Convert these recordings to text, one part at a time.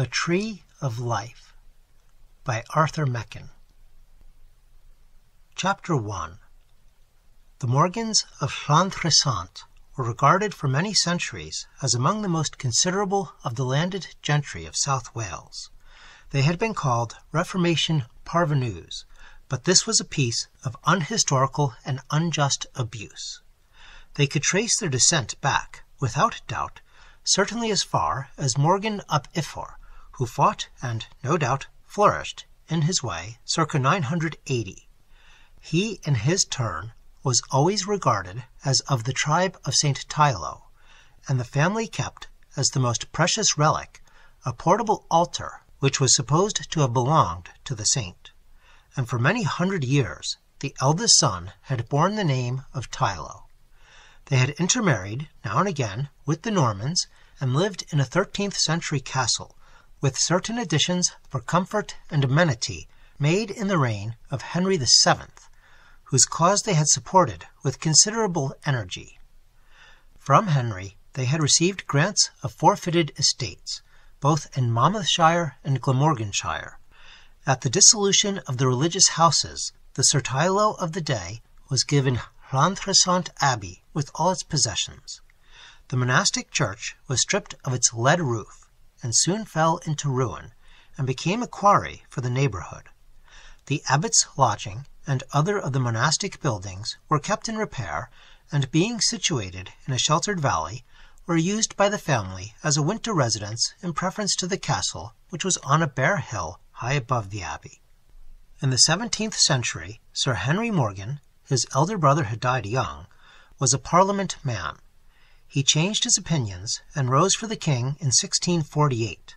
THE TREE OF LIFE by Arthur Machen Chapter I The Morgans of Llantrisant were regarded for many centuries as among the most considerable of the landed gentry of South Wales. They had been called Reformation parvenus, but this was a piece of unhistorical and unjust abuse. They could trace their descent back, without doubt, certainly as far as Morgan ap Ifor, who fought and, no doubt, flourished, in his way, circa 980. He, in his turn, was always regarded as of the tribe of St. Teilo, and the family kept, as the most precious relic, a portable altar which was supposed to have belonged to the saint. And for many hundred years the eldest son had borne the name of Teilo. They had intermarried, now and again, with the Normans, and lived in a thirteenth century castle, with certain additions for comfort and amenity made in the reign of Henry Seventh, whose cause they had supported with considerable energy. From Henry they had received grants of forfeited estates, both in Monmouthshire and Glamorganshire. At the dissolution of the religious houses, the Sir of the day was given Llantrisant Abbey with all its possessions. The monastic church was stripped of its lead roof, and soon fell into ruin, and became a quarry for the neighborhood. The abbot's lodging and other of the monastic buildings were kept in repair, and being situated in a sheltered valley, were used by the family as a winter residence in preference to the castle, which was on a bare hill high above the abbey. In the seventeenth century Sir Henry Morgan his elder brother had died young, was a Parliament man. He changed his opinions and rose for the king in 1648,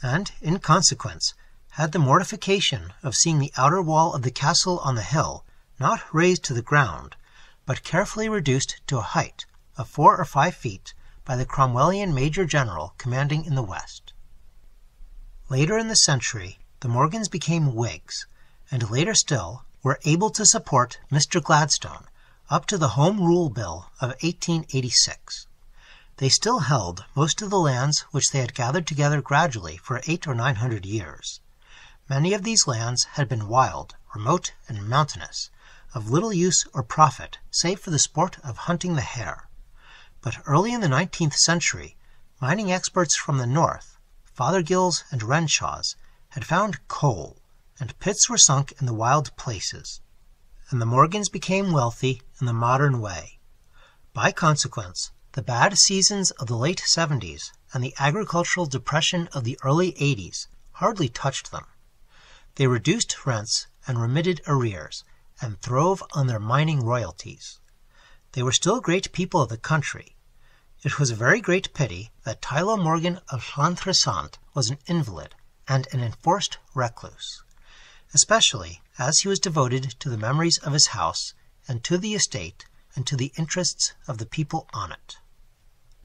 and, in consequence, had the mortification of seeing the outer wall of the castle on the hill not razed to the ground, but carefully reduced to a height of four or five feet by the Cromwellian major general commanding in the west. Later in the century the Morgans became Whigs, and later still were able to support Mr. Gladstone up to the Home Rule Bill of 1886. They still held most of the lands which they had gathered together gradually for eight or nine hundred years. Many of these lands had been wild, remote, and mountainous, of little use or profit save for the sport of hunting the hare. But early in the nineteenth century mining experts from the north, Fothergills and Renshaws, had found coal, and pits were sunk in the wild places, and the Morgans became wealthy in the modern way. By consequence, the bad seasons of the late seventies and the agricultural depression of the early eighties hardly touched them. They reduced rents and remitted arrears, and throve on their mining royalties. They were still great people of the country. It was a very great pity that Teilo Morgan of Llantrisant was an invalid and an enforced recluse especially as he was devoted to the memories of his house and to the estate and to the interests of the people on it.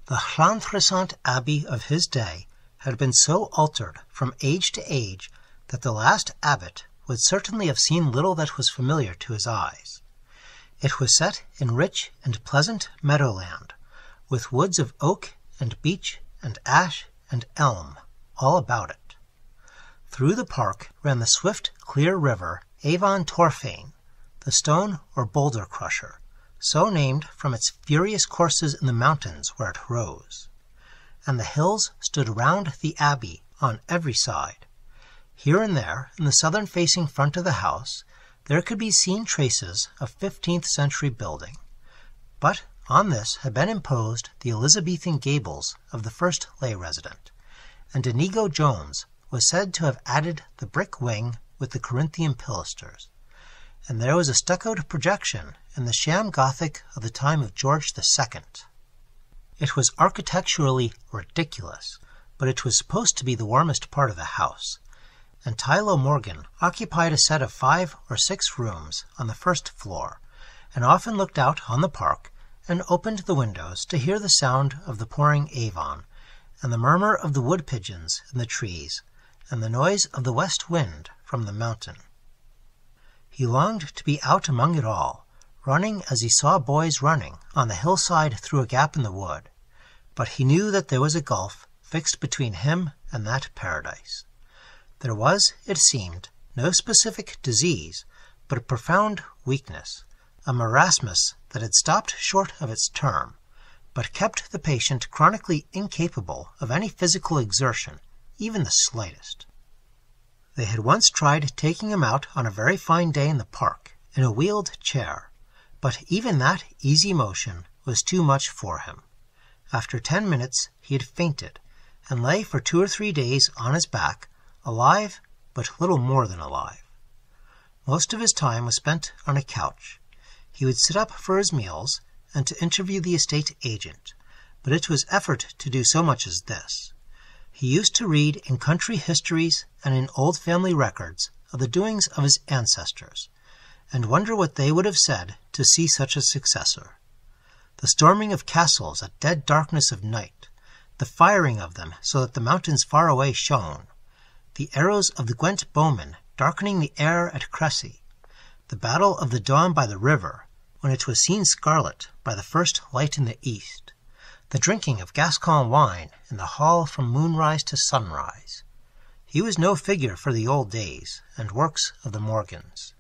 The Llantrisant Abbey of his day had been so altered from age to age that the last abbot would certainly have seen little that was familiar to his eyes. It was set in rich and pleasant meadowland, with woods of oak and beech and ash and elm all about it. Through the park ran the swift, clear river Avon Torfaen, the stone or boulder crusher, so named from its furious courses in the mountains where it rose. And the hills stood round the abbey on every side. Here and there, in the southern facing front of the house, there could be seen traces of fifteenth century building. But on this had been imposed the Elizabethan gables of the first lay resident, and Inigo Jones was said to have added the brick wing with the Corinthian pilasters, and there was a stuccoed projection in the sham Gothic of the time of George the Second. It was architecturally ridiculous, but it was supposed to be the warmest part of the house, and Teilo Morgan occupied a set of five or six rooms on the first floor, and often looked out on the park and opened the windows to hear the sound of the pouring Avon, and the murmur of the wood pigeons in the trees, and the noise of the west wind from the mountain. He longed to be out among it all, running as he saw boys running on the hillside through a gap in the wood, but he knew that there was a gulf fixed between him and that paradise. There was, it seemed, no specific disease, but a profound weakness, a marasmus that had stopped short of its term, but kept the patient chronically incapable of any physical exertion, even the slightest. They had once tried taking him out on a very fine day in the park, in a wheeled chair, but even that easy motion was too much for him. After ten minutes he had fainted, and lay for two or three days on his back, alive, but little more than alive. Most of his time was spent on a couch. He would sit up for his meals, and to interview the estate agent, but it was effort to do so much as this. He used to read in country histories and in old family records of the doings of his ancestors, and wonder what they would have said to see such a successor. The storming of castles at dead darkness of night, the firing of them so that the mountains far away shone, the arrows of the Gwent bowmen darkening the air at Crecy, the battle of the dawn by the river, when it was seen scarlet by the first light in the east, the drinking of Gascon wine in the hall from moonrise to sunrise. He was no figure for the old days and works of the Morgans.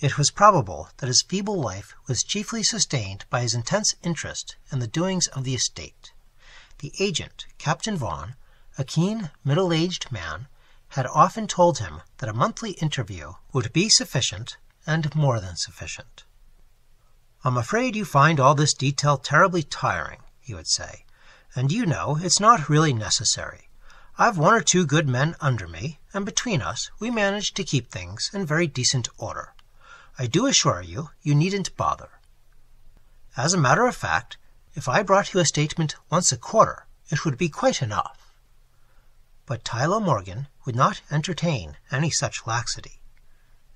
It was probable that his feeble life was chiefly sustained by his intense interest in the doings of the estate. The agent, Captain Vaughan, a keen, middle aged man, had often told him that a monthly interview would be sufficient and more than sufficient. I'm afraid you find all this detail terribly tiring he would say. And you know it's not really necessary. I've one or two good men under me, and between us we manage to keep things in very decent order. I do assure you, you needn't bother. As a matter of fact, if I brought you a statement once a quarter, it would be quite enough. But Teilo Morgan would not entertain any such laxity.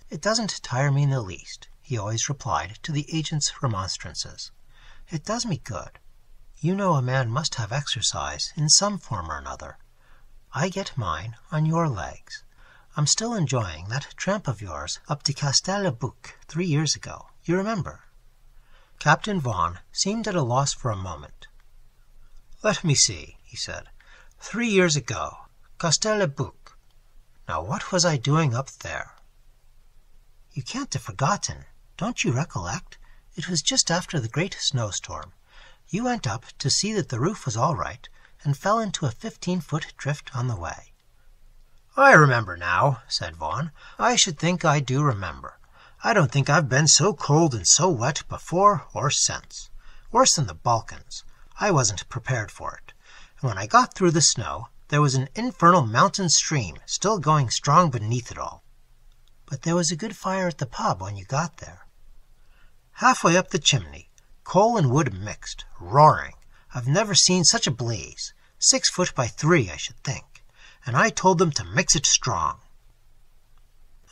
It doesn't tire me in the least, he always replied to the agent's remonstrances. It does me good. You know a man must have exercise in some form or another. I get mine on your legs. I'm still enjoying that tramp of yours up to Castel three years ago. You remember?" Captain Vaughan seemed at a loss for a moment. "Let me see," he said. "Three years ago. Castel. Now what was I doing up there?" "You can't have forgotten. Don't you recollect? It was just after the great snowstorm. You went up to see that the roof was all right, and fell into a fifteen foot drift on the way." "I remember now," said Vaughan. "I should think I do remember. I don't think I've been so cold and so wet before or since. Worse than the Balkans. I wasn't prepared for it. And when I got through the snow, there was an infernal mountain stream still going strong beneath it all." "But there was a good fire at the pub when you got there." "Halfway up the chimney. Coal and wood mixed, roaring. I've never seen such a blaze. Six foot by three, I should think. And I told them to mix it strong."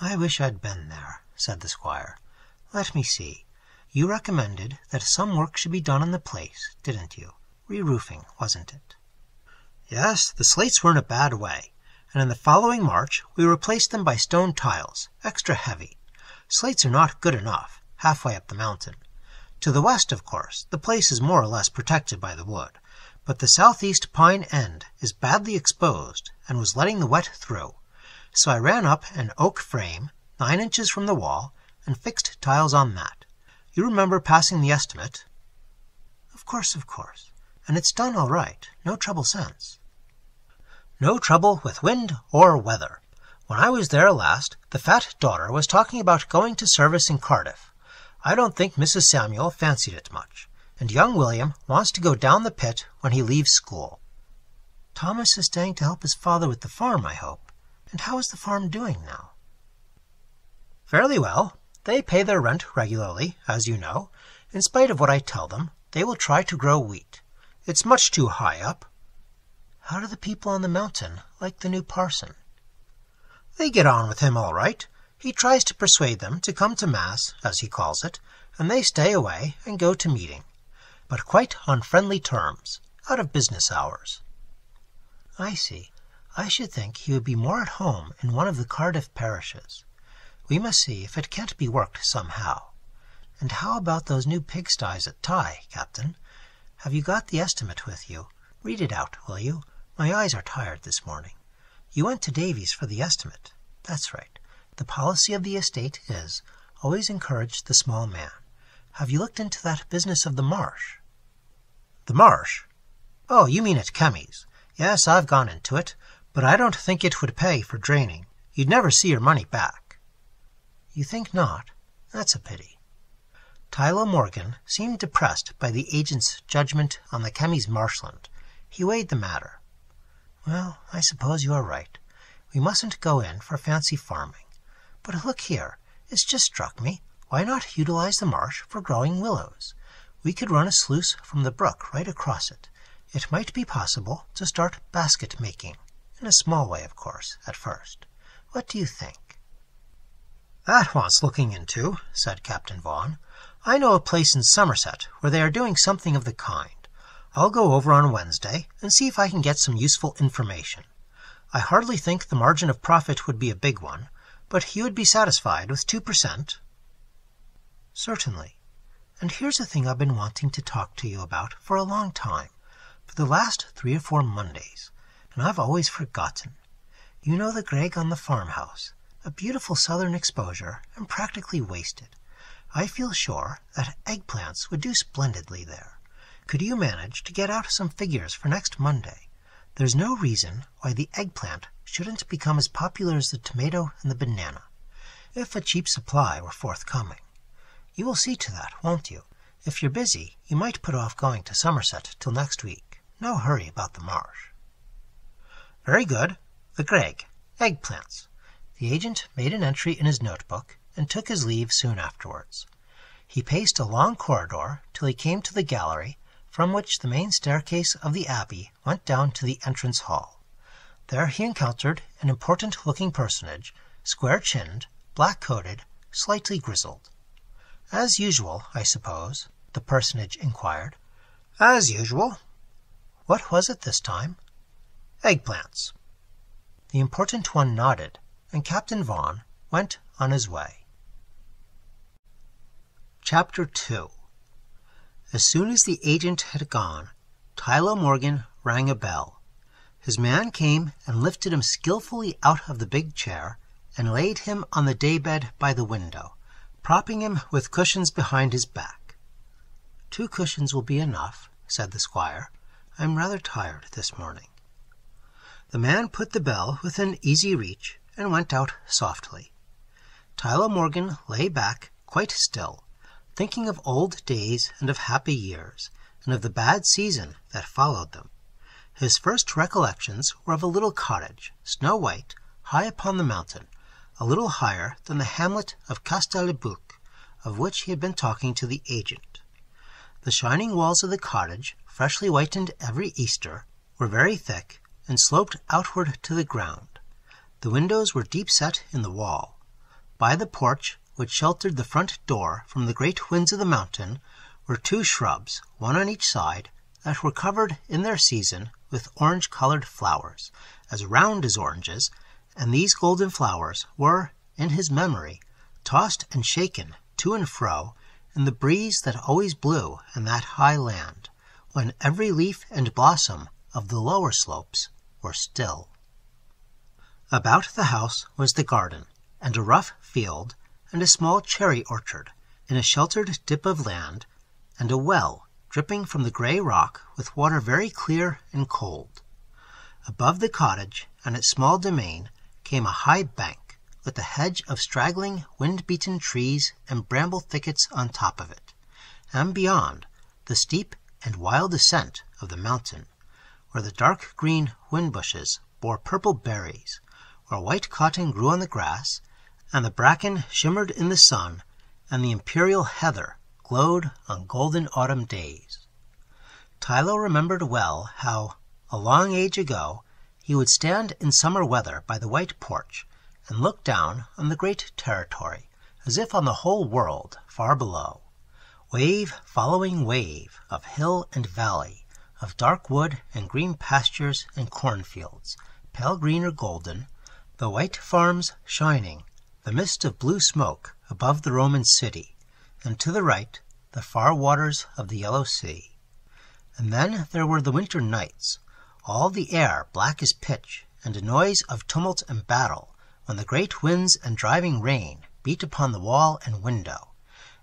"I wish I'd been there," said the squire. "Let me see. You recommended that some work should be done on the place, didn't you? Re roofing, wasn't it?" "Yes, the slates were in a bad way, and in the following March we replaced them by stone tiles, extra heavy. Slates are not good enough, halfway up the mountain. To the west, of course, the place is more or less protected by the wood, but the southeast pine end is badly exposed and was letting the wet through, so I ran up an oak frame nine inches from the wall and fixed tiles on that. You remember passing the estimate?" "Of course, of course. And it's done all right. No trouble since." "No trouble with wind or weather. When I was there last the fat daughter was talking about going to service in Cardiff. I don't think Mrs. Samuel fancied it much, and young William wants to go down the pit when he leaves school." "Thomas is staying to help his father with the farm, I hope. And how is the farm doing now?" "Fairly well. They pay their rent regularly, as you know. In spite of what I tell them, they will try to grow wheat. It's much too high up." "How do the people on the mountain like the new parson?" "They get on with him all right. He tries to persuade them to come to Mass, as he calls it, and they stay away and go to meeting, but quite on friendly terms, out of business hours." "I see. I should think he would be more at home in one of the Cardiff parishes. We must see if it can't be worked somehow. And how about those new pigsties at Tye, Captain? Have you got the estimate with you? Read it out, will you? My eyes are tired this morning. You went to Davy's for the estimate. That's right. The policy of the estate is, always encourage the small man. Have you looked into that business of the marsh? The marsh? Oh, you mean at Kemmy's. Yes, I've gone into it, but I don't think it would pay for draining. You'd never see your money back. You think not? That's a pity. Teilo Morgan seemed depressed by the agent's judgment on the Kemmy's marshland. He weighed the matter. Well, I suppose you are right. We mustn't go in for fancy farming. But look here, it's just struck me. Why not utilize the marsh for growing willows? We could run a sluice from the brook right across it. It might be possible to start basket making. In a small way, of course, at first. What do you think? That wants looking into, said Captain Vaughan. I know a place in Somerset where they are doing something of the kind. I'll go over on Wednesday and see if I can get some useful information. I hardly think the margin of profit would be a big one, but he would be satisfied with two per cent. Certainly. And here's a thing I've been wanting to talk to you about for a long time, for the last three or four Mondays, and I've always forgotten. You know the Gregg on the farmhouse, a beautiful southern exposure and practically wasted. I feel sure that eggplants would do splendidly there. Could you manage to get out some figures for next Monday? There's no reason why the eggplant shouldn't become as popular as the tomato and the banana, if a cheap supply were forthcoming. You will see to that, won't you? If you're busy, you might put off going to Somerset till next week. No hurry about the marsh. Very good. The Gregg. Eggplants. The agent made an entry in his notebook and took his leave soon afterwards. He paced a long corridor till he came to the gallery from which the main staircase of the Abbey went down to the entrance hall. There he encountered an important looking personage, square chinned, black coated, slightly grizzled. As usual, I suppose? the personage inquired. As usual. What was it this time? Eggplants. The important one nodded, and Captain Vaughan went on his way. Chapter 2 as soon as the agent had gone, Teilo Morgan rang a bell. His man came and lifted him skillfully out of the big chair and laid him on the daybed by the window, propping him with cushions behind his back. Two cushions will be enough, said the squire. I'm rather tired this morning. The man put the bell within easy reach and went out softly. Teilo Morgan lay back quite still thinking of old days and of happy years, and of the bad season that followed them. His first recollections were of a little cottage, snow white, high upon the mountain, a little higher than the hamlet of Castel of which he had been talking to the agent. The shining walls of the cottage, freshly whitened every Easter, were very thick and sloped outward to the ground. The windows were deep set in the wall. By the porch which sheltered the front door from the great winds of the mountain, were two shrubs, one on each side, that were covered in their season with orange colored flowers, as round as oranges, and these golden flowers were, in his memory, tossed and shaken to and fro in the breeze that always blew in that high land, when every leaf and blossom of the lower slopes were still. About the house was the garden, and a rough field and a small cherry orchard in a sheltered dip of land, and a well dripping from the gray rock with water very clear and cold. Above the cottage and its small domain came a high bank, with a hedge of straggling, wind-beaten trees and bramble thickets on top of it, and beyond, the steep and wild ascent of the mountain, where the dark green whin bushes bore purple berries, where white cotton grew on the grass, and the bracken shimmered in the sun, and the imperial heather glowed on golden autumn days. Teilo remembered well how, a long age ago, he would stand in summer weather by the white porch and look down on the great territory, as if on the whole world far below. Wave following wave of hill and valley, of dark wood and green pastures and cornfields, pale green or golden, the white farms shining the mist of blue smoke above the Roman city, and to the right the far waters of the Yellow Sea. And then there were the winter nights, all the air black as pitch, and a noise of tumult and battle, when the great winds and driving rain beat upon the wall and window,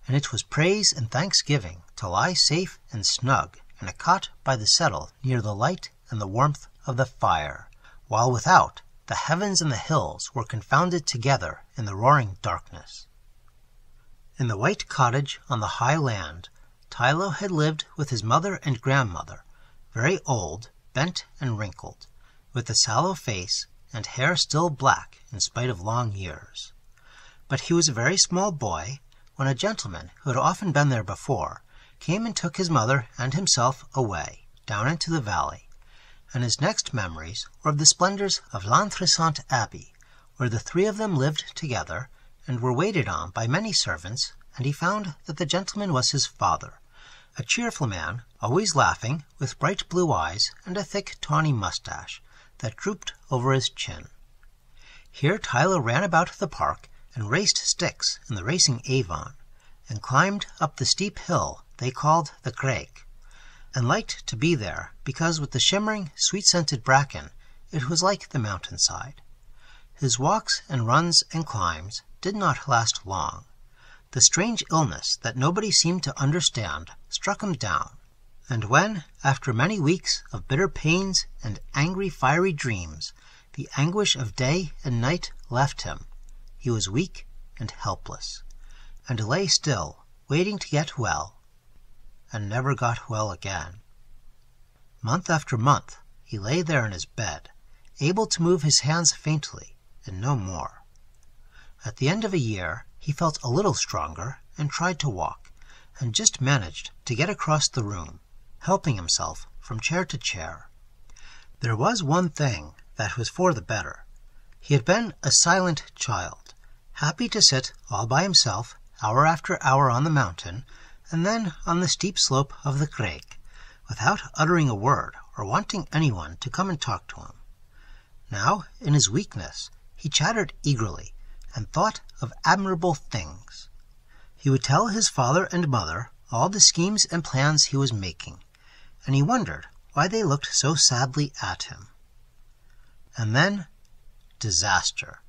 and it was praise and thanksgiving to lie safe and snug in a cot by the settle near the light and the warmth of the fire, while without the heavens and the hills were confounded together in the roaring darkness. In the white cottage on the high land, Teilo had lived with his mother and grandmother, very old, bent and wrinkled, with a sallow face and hair still black in spite of long years. But he was a very small boy when a gentleman who had often been there before came and took his mother and himself away down into the valley, and his next memories were of the splendors of Llantrisant Abbey, where the three of them lived together and were waited on by many servants, and he found that the gentleman was his father, a cheerful man, always laughing, with bright blue eyes and a thick tawny mustache that drooped over his chin. Here Teilo ran about the park and raced sticks in the racing Avon, and climbed up the steep hill they called the Craig, and liked to be there because with the shimmering, sweet-scented bracken it was like the mountainside. His walks and runs and climbs did not last long. The strange illness that nobody seemed to understand struck him down, and when, after many weeks of bitter pains and angry fiery dreams, the anguish of day and night left him, he was weak and helpless, and lay still, waiting to get well, and never got well again. Month after month he lay there in his bed, able to move his hands faintly, and no more. At the end of a year he felt a little stronger, and tried to walk, and just managed to get across the room, helping himself from chair to chair. There was one thing that was for the better. He had been a silent child happy to sit all by himself hour after hour on the mountain, and then on the steep slope of the Craig, without uttering a word or wanting anyone to come and talk to him. Now, in his weakness, he chattered eagerly and thought of admirable things. He would tell his father and mother all the schemes and plans he was making, and he wondered why they looked so sadly at him. And then disaster.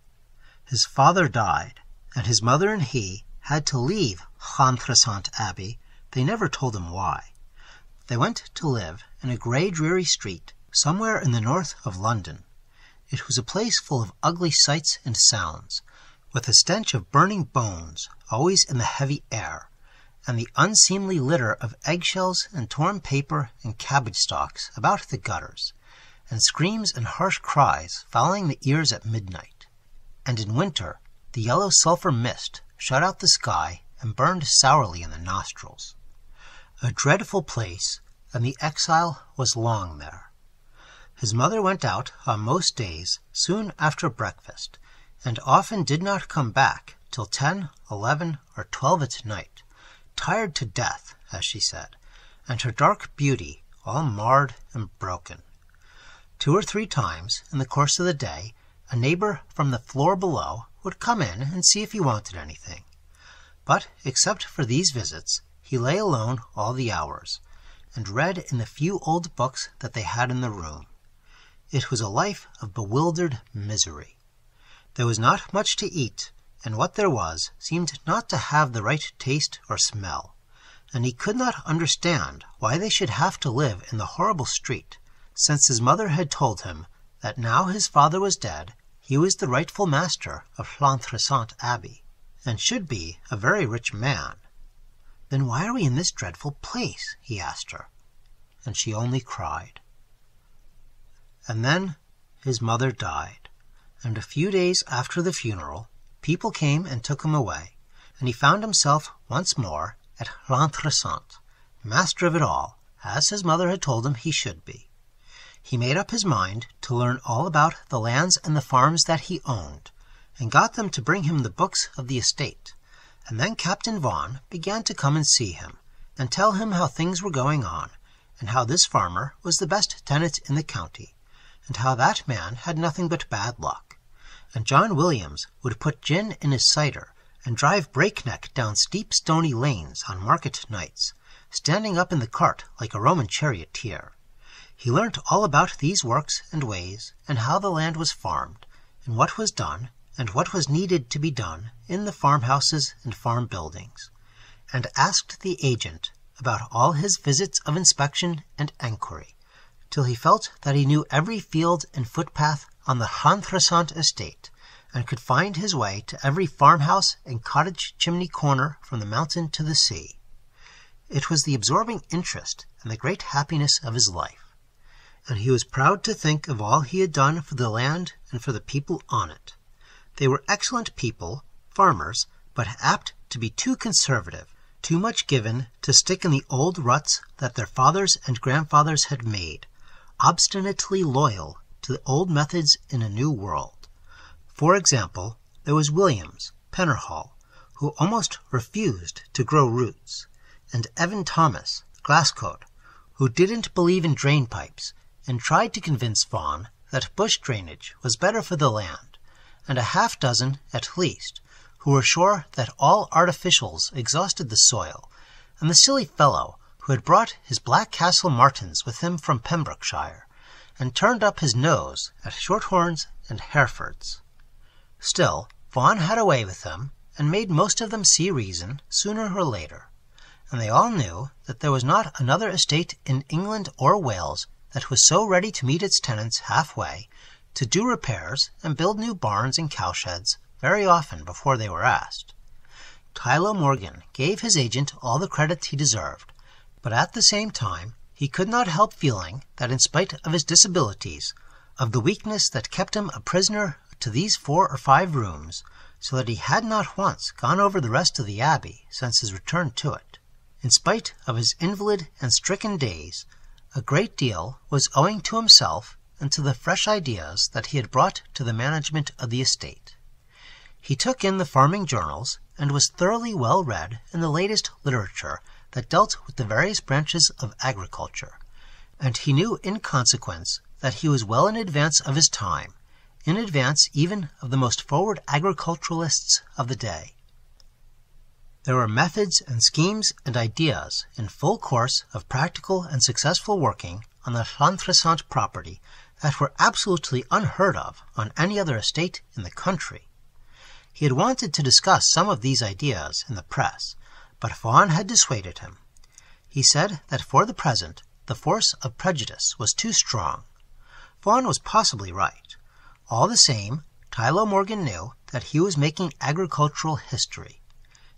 His father died, and his mother and he had to leave Llantrisant Abbey, they never told him why. They went to live in a grey dreary street somewhere in the north of London. It was a place full of ugly sights and sounds, with a stench of burning bones always in the heavy air, and the unseemly litter of eggshells and torn paper and cabbage stalks about the gutters, and screams and harsh cries fouling the ears at midnight and in winter the yellow sulphur mist shut out the sky and burned sourly in the nostrils. A dreadful place, and the exile was long there. His mother went out on most days soon after breakfast, and often did not come back till ten, eleven, or twelve at night, tired to death, as she said, and her dark beauty all marred and broken. Two or three times in the course of the day a neighbor from the floor below would come in and see if he wanted anything. But except for these visits, he lay alone all the hours, and read in the few old books that they had in the room. It was a life of bewildered misery. There was not much to eat, and what there was seemed not to have the right taste or smell, and he could not understand why they should have to live in the horrible street, since his mother had told him that now his father was dead, he was the rightful master of Llantrisant Abbey, and should be a very rich man. Then why are we in this dreadful place? he asked her, and she only cried. And then his mother died, and a few days after the funeral, people came and took him away, and he found himself once more at Llantrisant, master of it all, as his mother had told him he should be. He made up his mind to learn all about the lands and the farms that he owned, and got them to bring him the books of the estate, and then Captain Vaughan began to come and see him, and tell him how things were going on, and how this farmer was the best tenant in the county, and how that man had nothing but bad luck, and John Williams would put gin in his cider, and drive breakneck down steep stony lanes on market nights, standing up in the cart like a Roman charioteer. He learnt all about these works and ways, and how the land was farmed, and what was done, and what was needed to be done in the farmhouses and farm buildings, and asked the agent about all his visits of inspection and enquiry, till he felt that he knew every field and footpath on the Llantrisant estate, and could find his way to every farmhouse and cottage chimney corner from the mountain to the sea. It was the absorbing interest and the great happiness of his life and he was proud to think of all he had done for the land and for the people on it. They were excellent people, farmers, but apt to be too conservative, too much given to stick in the old ruts that their fathers and grandfathers had made, obstinately loyal to the old methods in a new world. For example, there was Williams, Penarhall, who almost refused to grow roots, and Evan Thomas, Glascoat, who didn't believe in drain pipes and tried to convince Vaughan that bush drainage was better for the land, and a half dozen, at least, who were sure that all artificials exhausted the soil, and the silly fellow who had brought his Black Castlemartins with him from Pembrokeshire, and turned up his nose at Shorthorns and Herefords. Still, Vaughan had a way with them, and made most of them see reason sooner or later, and they all knew that there was not another estate in England or Wales that was so ready to meet its tenants halfway, to do repairs and build new barns and cowsheds very often before they were asked. Teilo Morgan gave his agent all the credit he deserved, but at the same time he could not help feeling that in spite of his disabilities, of the weakness that kept him a prisoner to these four or five rooms, so that he had not once gone over the rest of the Abbey since his return to it, in spite of his invalid and stricken days, a great deal was owing to himself and to the fresh ideas that he had brought to the management of the estate. He took in the farming journals and was thoroughly well read in the latest literature that dealt with the various branches of agriculture, and he knew in consequence that he was well in advance of his time, in advance even of the most forward agriculturalists of the day. There were methods and schemes and ideas in full course of practical and successful working on the Llantrisant property that were absolutely unheard of on any other estate in the country. He had wanted to discuss some of these ideas in the press, but Vaughan had dissuaded him. He said that for the present the force of prejudice was too strong. Vaughan was possibly right. All the same, Teilo Morgan knew that he was making agricultural history.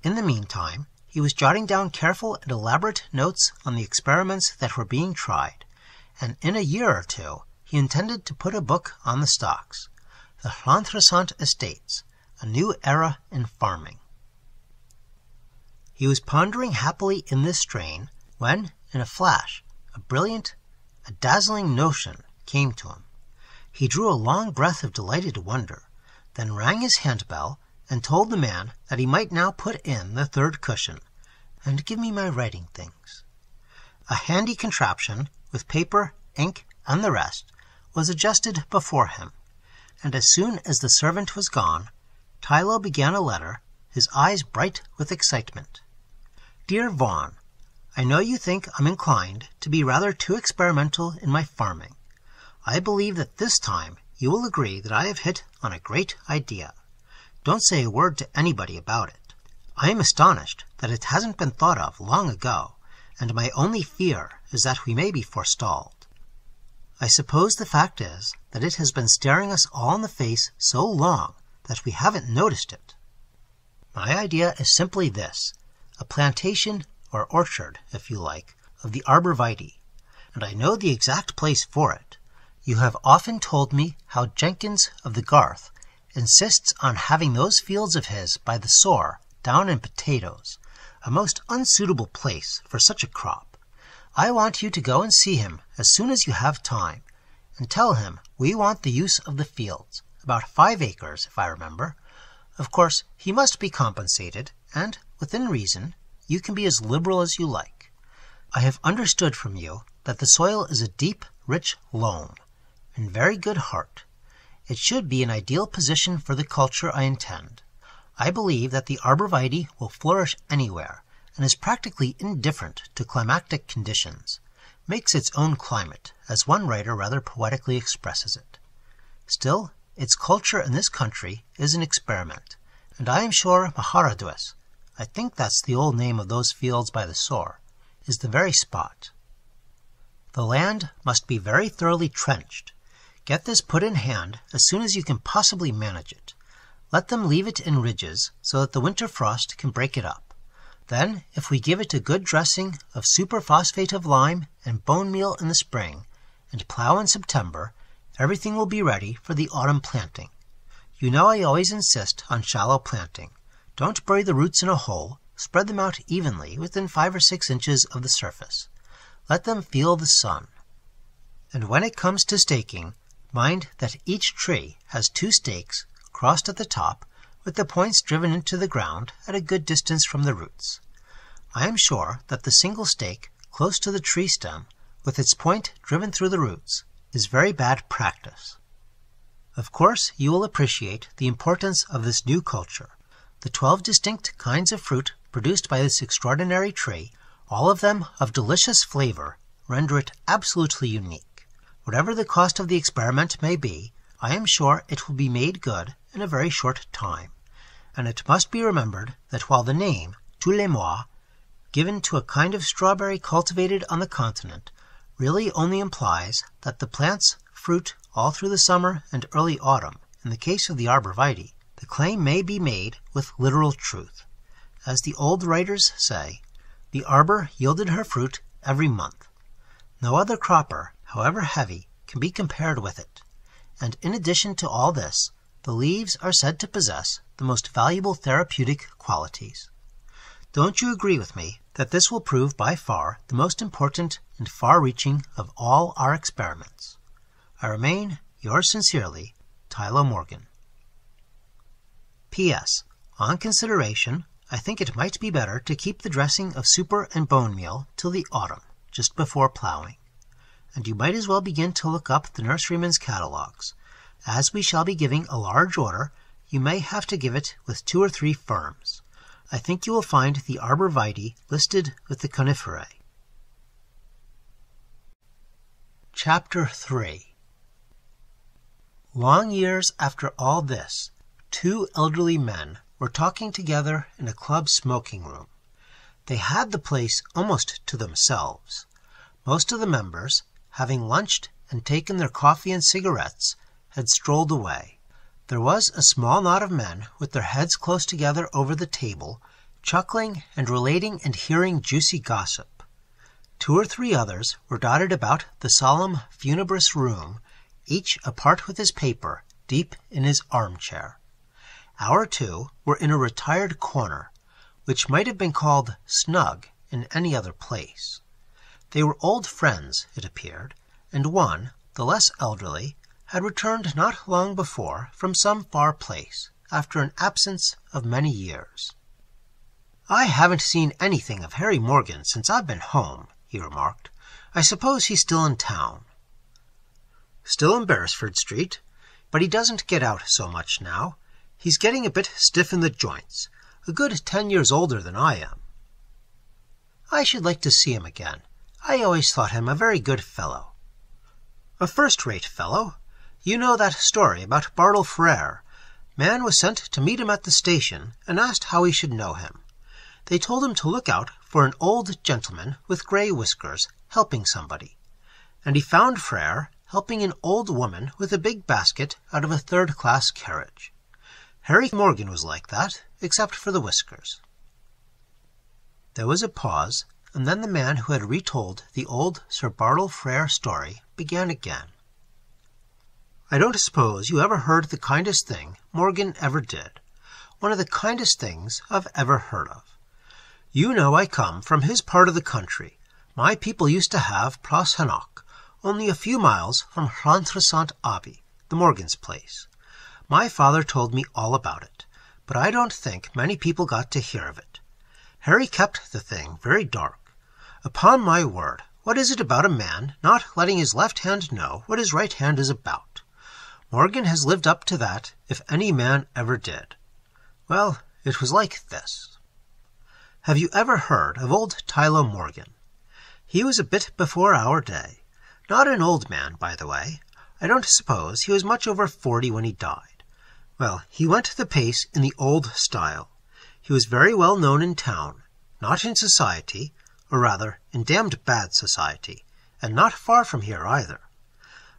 In the meantime, he was jotting down careful and elaborate notes on the experiments that were being tried, and in a year or two he intended to put a book on the stocks, The Llantrisant Estates, A New Era in Farming. He was pondering happily in this strain when, in a flash, a brilliant, a dazzling notion came to him. He drew a long breath of delighted wonder, then rang his handbell and told the man that he might now put in the third cushion, and give me my writing things. A handy contraption, with paper, ink, and the rest, was adjusted before him, and as soon as the servant was gone, Teilo began a letter, his eyes bright with excitement. Dear Vaughan, I know you think I'm inclined to be rather too experimental in my farming. I believe that this time you will agree that I have hit on a great idea. Don't say a word to anybody about it. I am astonished that it hasn't been thought of long ago, and my only fear is that we may be forestalled. I suppose the fact is that it has been staring us all in the face so long that we haven't noticed it. My idea is simply this a plantation, or orchard, if you like, of the arbor vitae, and I know the exact place for it. You have often told me how Jenkins of the Garth insists on having those fields of his by the Soar down in potatoes, a most unsuitable place for such a crop. I want you to go and see him as soon as you have time, and tell him we want the use of the fields, about five acres, if I remember. Of course, he must be compensated, and, within reason, you can be as liberal as you like. I have understood from you that the soil is a deep, rich loam, in very good heart. It should be an ideal position for the culture I intend. I believe that the arbor vitae will flourish anywhere, and is practically indifferent to climatic conditions. makes its own climate, as one writer rather poetically expresses it. Still, its culture in this country is an experiment, and I am sure Maharadwas, I think that's the old name of those fields by the Soar, is the very spot. The land must be very thoroughly trenched. Get this put in hand as soon as you can possibly manage it. Let them leave it in ridges so that the winter frost can break it up. Then, if we give it a good dressing of superphosphate of lime and bone meal in the spring, and plow in September, everything will be ready for the autumn planting. You know I always insist on shallow planting. Don't bury the roots in a hole, spread them out evenly within five or six inches of the surface. Let them feel the sun. And when it comes to staking, mind that each tree has two stakes crossed at the top with the points driven into the ground at a good distance from the roots. I am sure that the single stake close to the tree stem with its point driven through the roots is very bad practice. Of course, you will appreciate the importance of this new culture. The twelve distinct kinds of fruit produced by this extraordinary tree, all of them of delicious flavor, render it absolutely unique. Whatever the cost of the experiment may be, I am sure it will be made good in a very short time. And it must be remembered that while the name tous les mois, given to a kind of strawberry cultivated on the continent, really only implies that the plants fruit all through the summer and early autumn, in the case of the arbor vitae, the claim may be made with literal truth. As the old writers say, the arbor yielded her fruit every month. No other cropper, however heavy, can be compared with it. And in addition to all this, the leaves are said to possess the most valuable therapeutic qualities. Don't you agree with me that this will prove by far the most important and far reaching of all our experiments? I remain, yours sincerely, Teilo Morgan. P.S. On consideration, I think it might be better to keep the dressing of super and bone meal till the autumn, just before plowing. And you might as well begin to look up the nurserymen's catalogues. As we shall be giving a large order, you may have to give it with two or three firms. I think you will find the arbor vitae listed with the coniferae. Chapter 3 Long years after all this, two elderly men were talking together in a club smoking room. They had the place almost to themselves. Most of the members, having lunched and taken their coffee and cigarettes, had strolled away. There was a small knot of men with their heads close together over the table, chuckling and relating and hearing juicy gossip. Two or three others were dotted about the solemn funebrous room, each apart with his paper, deep in his armchair. Our two were in a retired corner, which might have been called snug in any other place. They were old friends, it appeared, and one, the less elderly, had returned not long before from some far place, after an absence of many years. "I haven't seen anything of Harry Morgan since I've been home," he remarked. "I suppose he's still in town." "Still in Beresford Street, but he doesn't get out so much now. He's getting a bit stiff in the joints. A good ten years older than I am." "I should like to see him again. I always thought him a very good fellow." "A first-rate fellow. You know that story about Bartle Frere. Man was sent to meet him at the station, and asked how he should know him. They told him to look out for an old gentleman with grey whiskers helping somebody. And he found Frere helping an old woman with a big basket out of a third-class carriage. Harry Morgan was like that, except for the whiskers." There was a pause, and then the man who had retold the old Sir Bartle Frere story began again. I don't suppose you ever heard the kindest thing Morgan ever did. One of the kindest things I've ever heard of. You know I come from his part of the country. My people used to have Plas Henoch, only a few miles from Llantrisant Abbey, the Morgan's place. My father told me all about it, but I don't think many people got to hear of it. Harry kept the thing very dark. Upon my word, what is it about a man not letting his left hand know what his right hand is about? Morgan has lived up to that, if any man ever did. Well, it was like this. Have you ever heard of old Teilo Morgan? He was a bit before our day. Not an old man, by the way. I don't suppose he was much over forty when he died. Well, he went the pace in the old style. He was very well known in town, not in society, or rather in damned bad society, and not far from here either.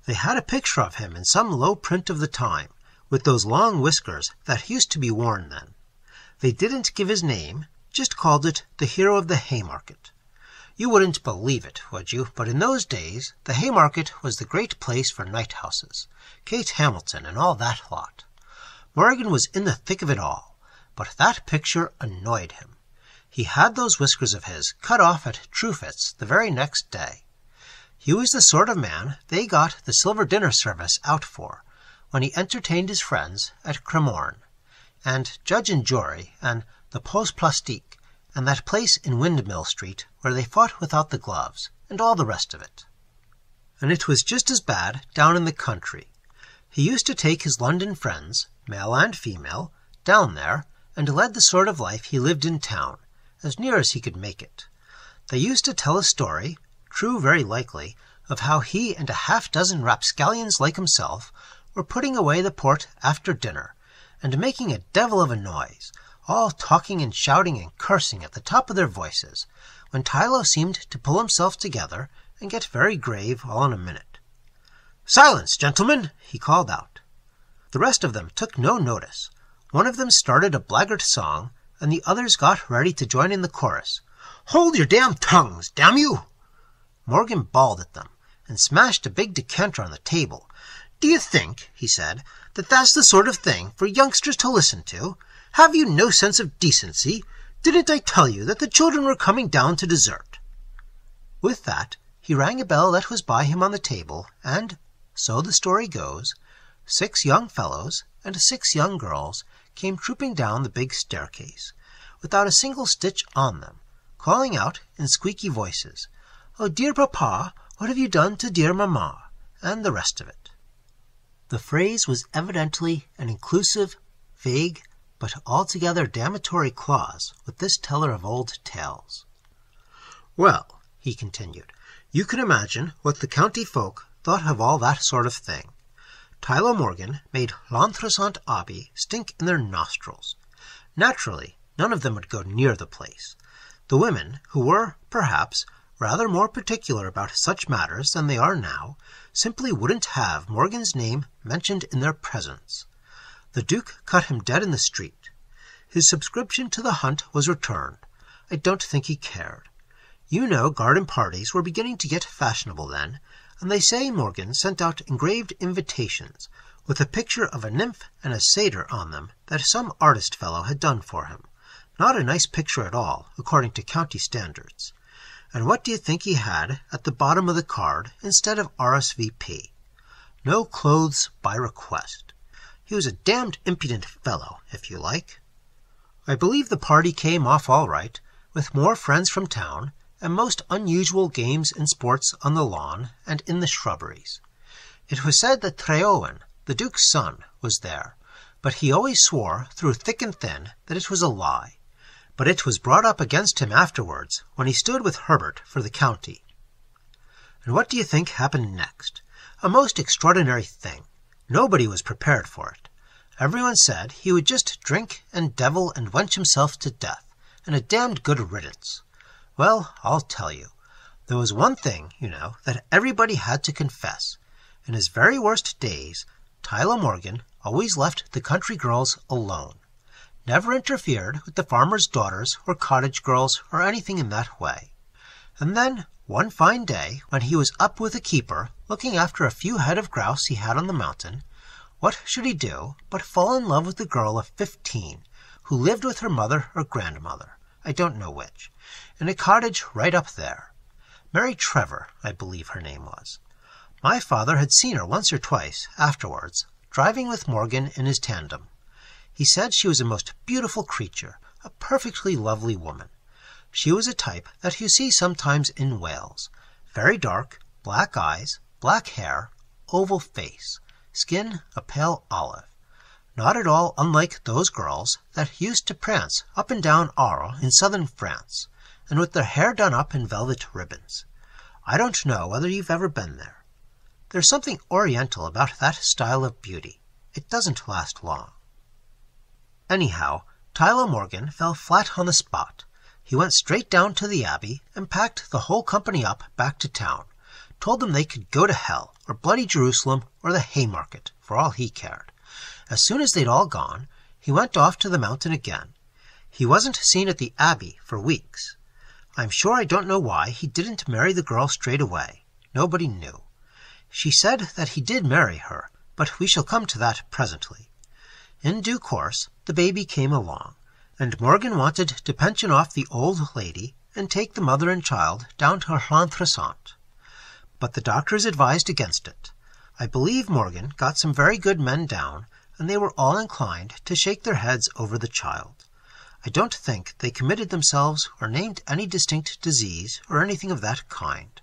They had a picture of him in some low print of the time, with those long whiskers that used to be worn then. They didn't give his name, just called it the Hero of the Haymarket. You wouldn't believe it, would you? But in those days the Haymarket was the great place for night houses, Kate Hamilton and all that lot. Morgan was in the thick of it all, but that picture annoyed him. He had those whiskers of his cut off at Truefitt's the very next day. He was the sort of man they got the silver dinner service out for, when he entertained his friends at Cremorne, and Judge and Jury, and the Pose Plastique, and that place in Windmill Street where they fought without the gloves, and all the rest of it. And it was just as bad down in the country. He used to take his London friends, male and female, down there, and led the sort of life he lived in town, as near as he could make it. They used to tell a story, true very likely, of how he and a half dozen rapscallions like himself were putting away the port after dinner, and making a devil of a noise, all talking and shouting and cursing at the top of their voices, when Teilo seemed to pull himself together and get very grave all in a minute. Silence, gentlemen! he called out. The rest of them took no notice. One of them started a blackguard song, and the others got ready to join in the chorus. Hold your damn tongues, damn you! Morgan bawled at them, and smashed a big decanter on the table. Do you think, he said, that that's the sort of thing for youngsters to listen to? Have you no sense of decency? Didn't I tell you that the children were coming down to dessert? With that, he rang a bell that was by him on the table, and, so the story goes, six young fellows and six young girls came trooping down the big staircase, without a single stitch on them, calling out in squeaky voices, Oh, dear papa, what have you done to dear mamma? and the rest of it. The phrase was evidently an inclusive, vague, but altogether damnatory clause with this teller of old tales. Well, he continued, you can imagine what the county folk thought of all that sort of thing. Teilo Morgan made Llantrisant Abbey stink in their nostrils. Naturally, none of them would go near the place. The women, who were, perhaps, rather more particular about such matters than they are now, simply wouldn't have Morgan's name mentioned in their presence. The Duke cut him dead in the street. His subscription to the hunt was returned. I don't think he cared. You know garden parties were beginning to get fashionable then, and they say Morgan sent out engraved invitations, with a picture of a nymph and a satyr on them that some artist fellow had done for him. Not a nice picture at all, according to county standards. And what do you think he had at the bottom of the card instead of RSVP? No clothes by request. He was a damned impudent fellow, if you like. I believe the party came off all right, with more friends from town, and most unusual games and sports on the lawn and in the shrubberies. It was said that Treowen, the Duke's son, was there, but he always swore through thick and thin that it was a lie. But it was brought up against him afterwards when he stood with Herbert for the county. And what do you think happened next? A most extraordinary thing. Nobody was prepared for it. Everyone said he would just drink and devil and wench himself to death, and a damned good riddance. Well, I'll tell you. There was one thing, you know, that everybody had to confess. In his very worst days, Teilo Morgan always left the country girls alone. Never interfered with the farmers' daughters or cottage girls or anything in that way. And then, one fine day, when he was up with a keeper looking after a few head of grouse he had on the mountain, what should he do but fall in love with a girl of fifteen, who lived with her mother or grandmother, I don't know which, in a cottage right up there. Mary Trevor, I believe her name was. My father had seen her once or twice, afterwards, driving with Morgan in his tandem. He said she was a most beautiful creature, a perfectly lovely woman. She was a type that you see sometimes in Wales. Very dark, black eyes, black hair, oval face, skin a pale olive. Not at all unlike those girls that used to prance up and down Arles in southern France, and with their hair done up in velvet ribbons. I don't know whether you've ever been there. There's something oriental about that style of beauty. It doesn't last long. Anyhow, Teilo Morgan fell flat on the spot. He went straight down to the Abbey and packed the whole company up back to town, told them they could go to hell, or bloody Jerusalem, or the Haymarket, for all he cared. As soon as they'd all gone, he went off to the mountain again. He wasn't seen at the Abbey for weeks. I'm sure I don't know why he didn't marry the girl straight away. Nobody knew. She said that he did marry her, but we shall come to that presently. In due course, the baby came along, and Morgan wanted to pension off the old lady and take the mother and child down to Llantrisant. But the doctors advised against it. I believe Morgan got some very good men down, and they were all inclined to shake their heads over the child. I don't think they committed themselves or named any distinct disease or anything of that kind,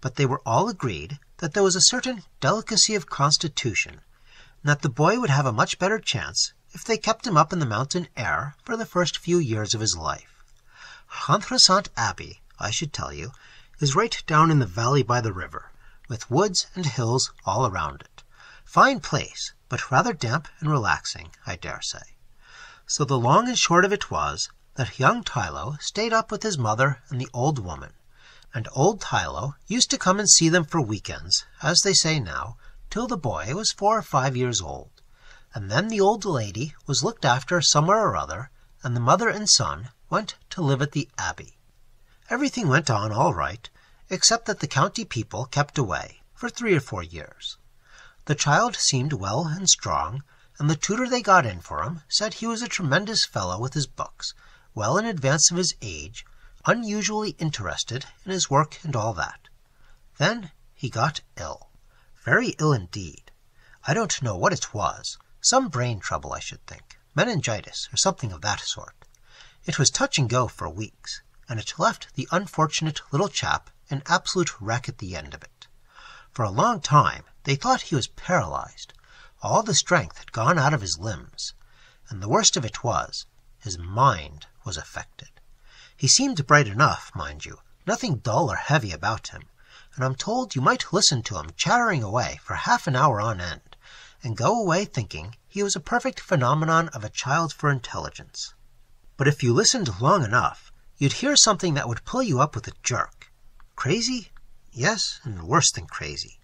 but they were all agreed that there was a certain delicacy of constitution, and that the boy would have a much better chance if they kept him up in the mountain air for the first few years of his life. Llantrisant Abbey, I should tell you, is right down in the valley by the river, with woods and hills all around it. Fine place, but rather damp and relaxing, I dare say. So the long and short of it was that young Teilo stayed up with his mother and the old woman, and old Teilo used to come and see them for weekends, as they say now, till the boy was four or five years old, and then the old lady was looked after somewhere or other, and the mother and son went to live at the Abbey. Everything went on all right, except that the county people kept away, for three or four years. The child seemed well and strong, and the tutor they got in for him said he was a tremendous fellow with his books, well in advance of his age, unusually interested in his work and all that. Then he got ill. Very ill indeed. I don't know what it was. Some brain trouble, I should think. Meningitis, or something of that sort. It was touch and go for weeks and it left the unfortunate little chap an absolute wreck at the end of it. For a long time they thought he was paralyzed. All the strength had gone out of his limbs, and the worst of it was, his mind was affected. He seemed bright enough, mind you, nothing dull or heavy about him, and I'm told you might listen to him chattering away for half an hour on end, and go away thinking he was a perfect phenomenon of a child for intelligence. But if you listened long enough, you'd hear something that would pull you up with a jerk. Crazy? Yes, and worse than crazy.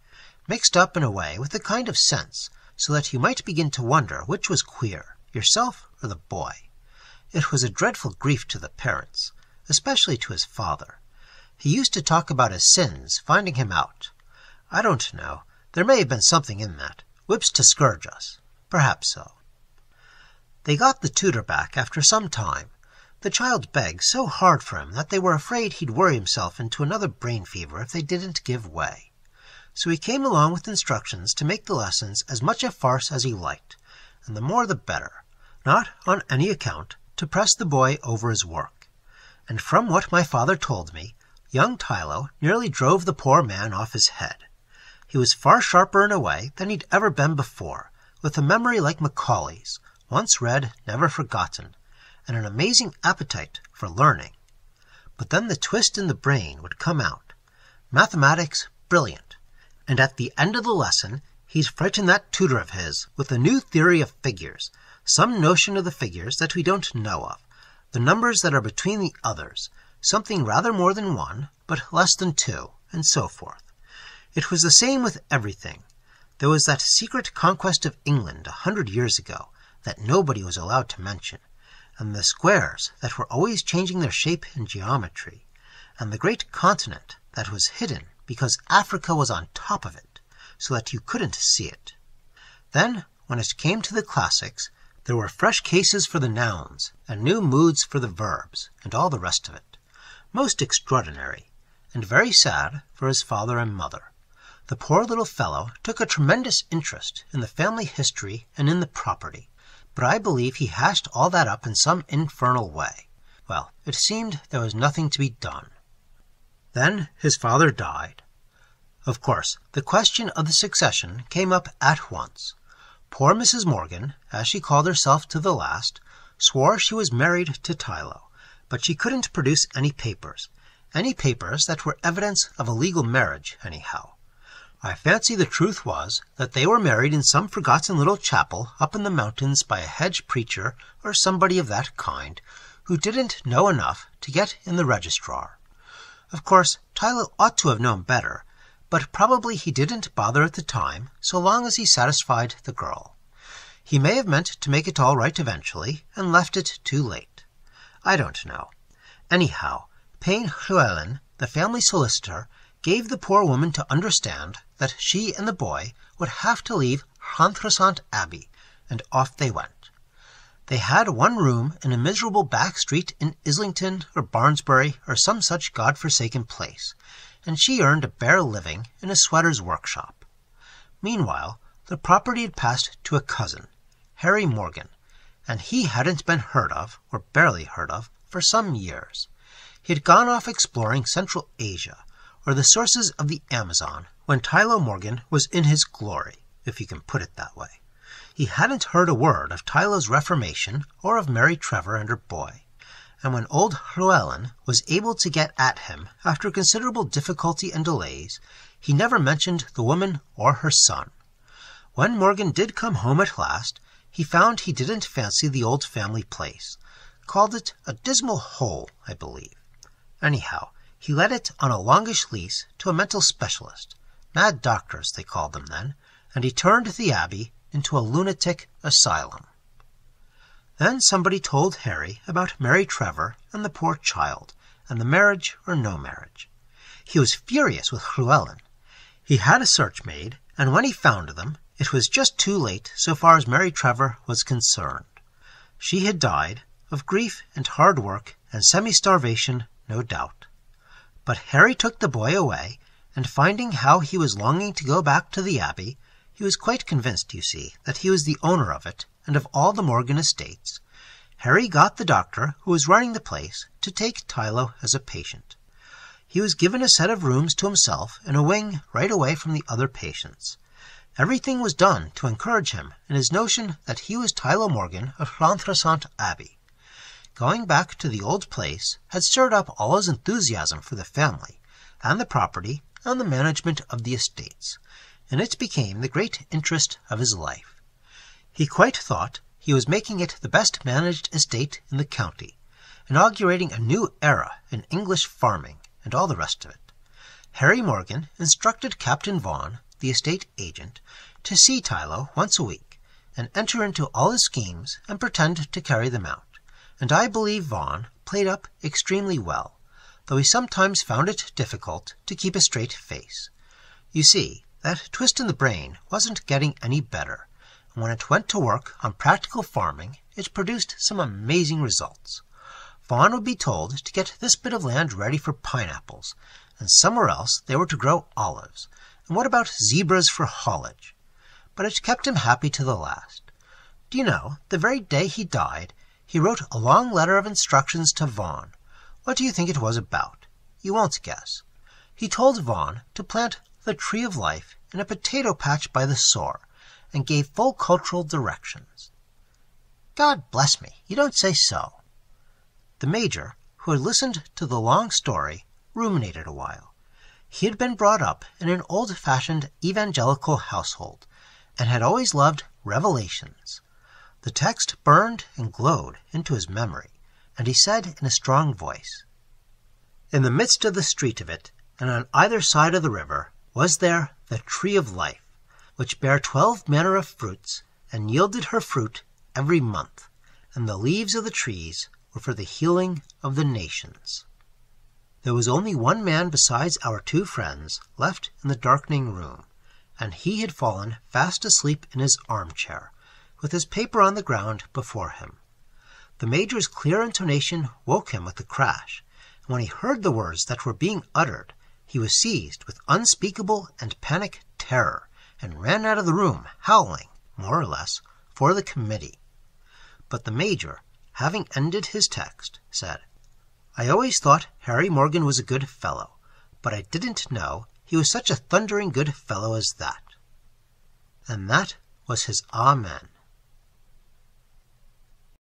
Mixed up in a way with a kind of sense, so that you might begin to wonder which was queer, yourself or the boy. It was a dreadful grief to the parents, especially to his father. He used to talk about his sins finding him out. I don't know. There may have been something in that. Whips to scourge us. Perhaps so. They got the tutor back after some time, the child begged so hard for him that they were afraid he'd worry himself into another brain fever if they didn't give way. So he came along with instructions to make the lessons as much a farce as he liked, and the more the better, not on any account to press the boy over his work. And from what my father told me, young Teilo nearly drove the poor man off his head. He was far sharper in a way than he'd ever been before, with a memory like Macaulay's, once read, never forgotten, and an amazing appetite for learning. But then the twist in the brain would come out. Mathematics, brilliant. And at the end of the lesson, he'd frighten that tutor of his with a new theory of figures, some notion of the figures that we don't know of, the numbers that are between the others, something rather more than one, but less than two, and so forth. It was the same with everything. There was that secret conquest of England a hundred years ago that nobody was allowed to mention and the squares that were always changing their shape and geometry, and the great continent that was hidden because Africa was on top of it, so that you couldn't see it. Then, when it came to the classics, there were fresh cases for the nouns, and new moods for the verbs, and all the rest of it. Most extraordinary, and very sad for his father and mother. The poor little fellow took a tremendous interest in the family history and in the property, but I believe he hashed all that up in some infernal way. Well, it seemed there was nothing to be done. Then his father died. Of course, the question of the succession came up at once. Poor Mrs. Morgan, as she called herself to the last, swore she was married to Teilo, but she couldn't produce any papers, any papers that were evidence of a legal marriage, anyhow. I fancy the truth was that they were married in some forgotten little chapel up in the mountains by a hedge preacher or somebody of that kind, who didn't know enough to get in the registrar. Of course, Teilo ought to have known better, but probably he didn't bother at the time, so long as he satisfied the girl. He may have meant to make it all right eventually, and left it too late. I don't know. Anyhow, Payne Llewellyn, the family solicitor, gave the poor woman to understand that she and the boy would have to leave Llantrisant Abbey, and off they went. They had one room in a miserable back street in Islington or Barnsbury or some such God forsaken place, and she earned a bare living in a sweater's workshop. Meanwhile, the property had passed to a cousin, Harry Morgan, and he hadn't been heard of, or barely heard of, for some years. He had gone off exploring Central Asia, or the sources of the Amazon, when Teilo Morgan was in his glory, if you can put it that way. He hadn't heard a word of Teilo's reformation or of Mary Trevor and her boy, and when old Llewellyn was able to get at him after considerable difficulty and delays, he never mentioned the woman or her son. When Morgan did come home at last, he found he didn't fancy the old family place, called it a dismal hole, I believe. Anyhow, he let it on a longish lease to a mental specialist, Mad doctors, they called them then, and he turned the Abbey into a lunatic asylum. Then somebody told Harry about Mary Trevor and the poor child, and the marriage or no marriage. He was furious with Llewellyn. He had a search made, and when he found them, it was just too late so far as Mary Trevor was concerned. She had died, of grief and hard work and semi starvation, no doubt. But Harry took the boy away and finding how he was longing to go back to the Abbey, he was quite convinced, you see, that he was the owner of it and of all the Morgan estates. Harry got the doctor who was running the place to take Teilo as a patient. He was given a set of rooms to himself in a wing right away from the other patients. Everything was done to encourage him in his notion that he was Teilo Morgan of Llantrisant Abbey. Going back to the old place had stirred up all his enthusiasm for the family and the property and the management of the estates, and it became the great interest of his life. He quite thought he was making it the best managed estate in the county, inaugurating a new era in English farming, and all the rest of it. Harry Morgan instructed Captain Vaughan, the estate agent, to see Teilo once a week, and enter into all his schemes and pretend to carry them out, and I believe Vaughan played up extremely well though he sometimes found it difficult to keep a straight face. You see, that twist in the brain wasn't getting any better, and when it went to work on practical farming it produced some amazing results. Vaughan would be told to get this bit of land ready for pineapples, and somewhere else they were to grow olives, and what about zebras for haulage? But it kept him happy to the last. Do you know, the very day he died, he wrote a long letter of instructions to Vaughan, what do you think it was about? You won't guess. He told Vaughan to plant the Tree of Life in a potato patch by the Soar, and gave full cultural directions. God bless me, you don't say so. The Major, who had listened to the long story, ruminated a while. He had been brought up in an old fashioned evangelical household, and had always loved revelations. The text burned and glowed into his memory and he said in a strong voice, In the midst of the street of it, and on either side of the river, was there the tree of life, which bare twelve manner of fruits, and yielded her fruit every month, and the leaves of the trees were for the healing of the nations. There was only one man besides our two friends left in the darkening room, and he had fallen fast asleep in his armchair, with his paper on the ground before him. The Major's clear intonation woke him with a crash, and when he heard the words that were being uttered, he was seized with unspeakable and panic terror, and ran out of the room, howling, more or less, for the committee. But the Major, having ended his text, said, I always thought Harry Morgan was a good fellow, but I didn't know he was such a thundering good fellow as that. And that was his Amen.